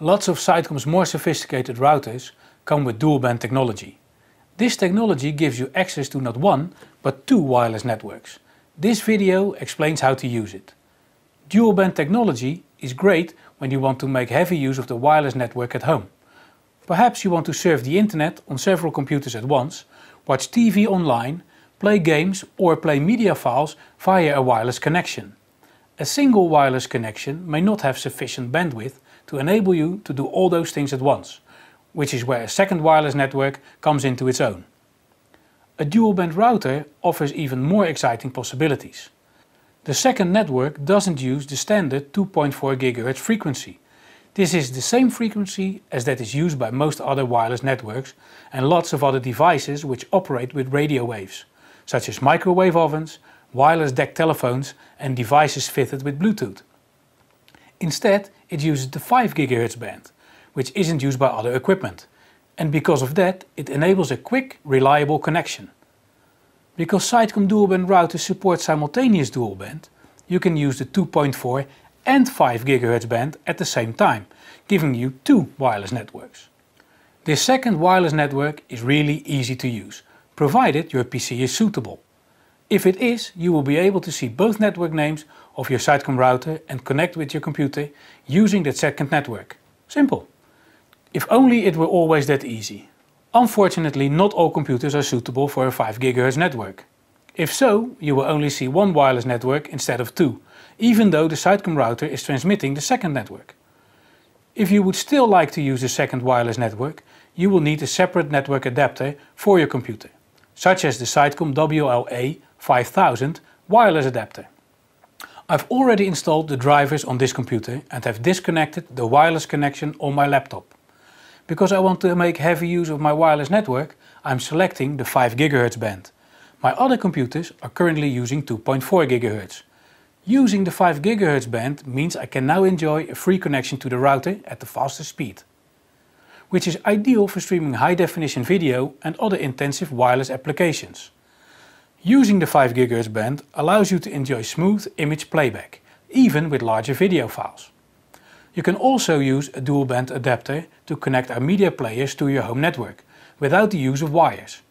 Lots of Sitecom's more sophisticated routers come with dual band technology. This technology gives you access to not one, but two wireless networks. This video explains how to use it. Dual band technology is great when you want to make heavy use of the wireless network at home. Perhaps you want to surf the internet on several computers at once, watch TV online, play games or play media files via a wireless connection. A single wireless connection may not have sufficient bandwidth to enable you to do all those things at once, which is where a second wireless network comes into its own. A dual band router offers even more exciting possibilities. The second network doesn't use the standard 2.4 GHz frequency. This is the same frequency as that is used by most other wireless networks and lots of other devices which operate with radio waves, such as microwave ovens, wireless DECT telephones and devices fitted with Bluetooth. Instead, it uses the 5 GHz band, which isn't used by other equipment. And because of that, it enables a quick, reliable connection. Because Sitecom dual band routers support simultaneous dual band, you can use the 2.4 and 5 GHz band at the same time, giving you two wireless networks. This second wireless network is really easy to use, provided your PC is suitable. If it is, you will be able to see both network names of your Sitecom router and connect with your computer using that second network. Simple. If only it were always that easy. Unfortunately, not all computers are suitable for a 5 GHz network. If so, you will only see one wireless network instead of two, even though the Sitecom router is transmitting the second network. If you would still like to use the second wireless network, you will need a separate network adapter for your computer, such as the Sitecom WLA 5000 wireless adapter. I've already installed the drivers on this computer and have disconnected the wireless connection on my laptop. Because I want to make heavy use of my wireless network, I'm selecting the 5 GHz band. My other computers are currently using 2.4 GHz. Using the 5 GHz band means I can now enjoy a free connection to the router at the fastest speed. Which is ideal for streaming high definition video and other intensive wireless applications. Using the 5 GHz band allows you to enjoy smooth image playback, even with larger video files. You can also use a dual band adapter to connect our media players to your home network, without the use of wires.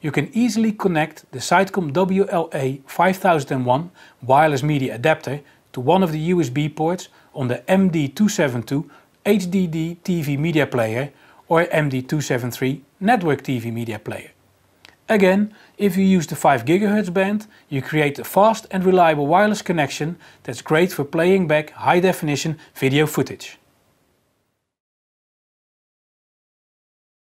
You can easily connect the Sitecom WLA 5001 wireless media adapter to one of the USB ports on the MD272 HDD TV media player or MD273 network TV media player. Again, if you use the 5 GHz band, you create a fast and reliable wireless connection that's great for playing back high definition video footage.